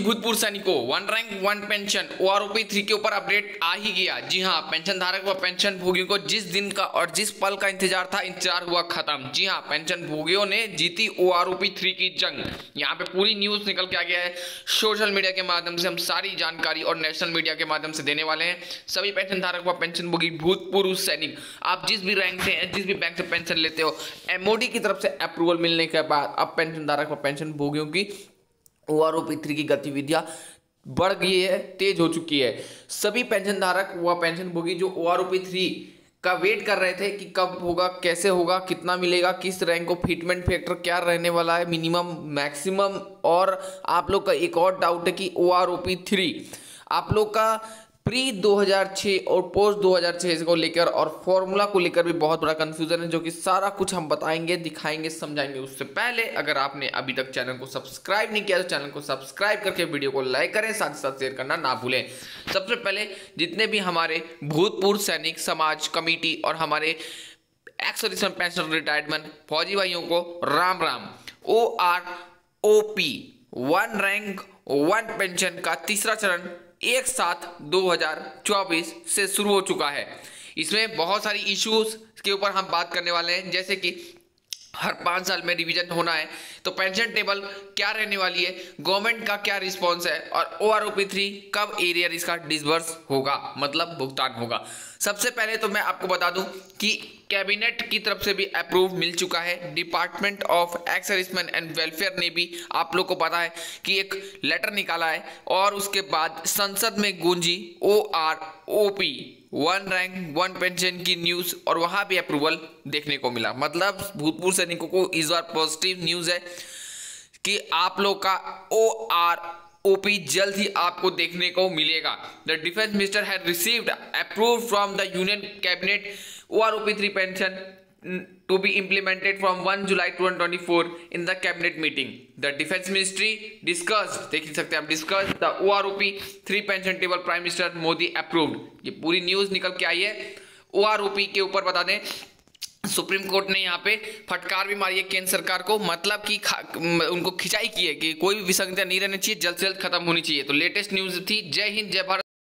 भूतपूर्व सैनिकों one rank one pension OROP three के ऊपर अपडेट आ ही गया। जी हाँ पेंशन धारक व पेंशन भोगियों को जिस दिन का और जिस पल का इंतज़ार था, इंतज़ार हुआ खत्म। जी हाँ पेंशन भोगियों ने जीती ओआरओपी थ्री की जंग। यहाँ पे पूरी न्यूज़ निकल के आ गया है। सोशल मीडिया के माध्यम से हम सारी जानकारी और नेशनल मीडिया के माध्यम से देने वाले हैं। सभी पेंशन धारक व पेंशन भोगी भूतपूर्व सैनिक आप जिस भी रैंक से जिस भी बैंक से पेंशन लेते हो एमओडी की तरफ़ से अप्रूवल मिलने के बाद अब पेंशन धारक व पेंशन भोगियों की ओ आर ओ पी की गतिविधियाँ बढ़ गई है, तेज हो चुकी है। सभी पेंशन धारक व पेंशन भोगी जो O R O P three का वेट कर रहे थे कि कब होगा, कैसे होगा, कितना मिलेगा, किस रैंक को फिटमेंट फैक्टर क्या रहने वाला है मिनिमम मैक्सिमम और आप लोग का एक और डाउट है कि O R O P three आप लोग का प्री 2006 और पोस्ट 2006 को लेकर और फॉर्मूला को लेकर भी बहुत बड़ा कंफ्यूजन है, जो कि सारा कुछ हम बताएँगे, दिखाएँगे, समझाएँगे। उससे पहले अगर आपने अभी तक चैनल को सब्सक्राइब नहीं किया तो चैनल को सब्सक्राइब करके वीडियो को लाइक करें, साथ ही साथ शेयर करना ना भूलें। सबसे पहले जितने भी हमारे भूतपूर्व सैनिक, समाज, कमिटी और हमारे एक्स पेंशन रिटायरमेंट फौजी भाइयों को Ram Ram O R O P one rank, one pension का तीसरा चरण एक साथ 2024 से शुरू हो चुका है। इसमें बहुत सारी इश्यूज़ के ऊपर हम बात करने वाले हैं, जैसे कि हर पाँच साल में रिवीजन होना है तो पेंशन टेबल क्या रहने वाली है गवर्नमेंट का क्या रिस्पॉन्स है, और O R O P three कब एरियर इसका डिसबर्स होगा मतलब भुगतान होगा। सबसे पहले तो मैं आपको बता दूँ कि कैबिनेट की तरफ़ से भी अप्रूव मिल चुका है। Department of ex and welfare ने भी आप लोग को पता है कि एक लेटर निकाला है और उसके बाद संसद में गूंजी O R O P one rank one pension की न्यूज़ और वहाँ भी अप्रूवल देखने को मिला। मतलब भूतपूर्व सैनिकों को इस बार पॉजिटिव न्यूज़ है कि आप लोग का ओ आर ओपी जल्द ही आपको देखने को मिलेगा। The defence minister has received approve from the union cabinet OROP 3 pension to be implemented from one July 2024 in the cabinet meeting the defence ministry discuss देख ही सकते हैं आप discuss the OROP three pension table prime minister Modi approved ये पूरी news निकल के आई है। ओआरओपी के ऊपर बता दें सुप्रीम कोर्ट ने यहाँ पे फटकार भी मारी है केंद्र सरकार को। मतलब कि उनको खिंचाई की है कि कोई भी विसंगतियाँ नहीं रहनी चाहिए, जल्द से जल्द खत्म होनी चाहिए। तो लेटेस्ट न्यूज़ थी, जय हिंद, जय भारत।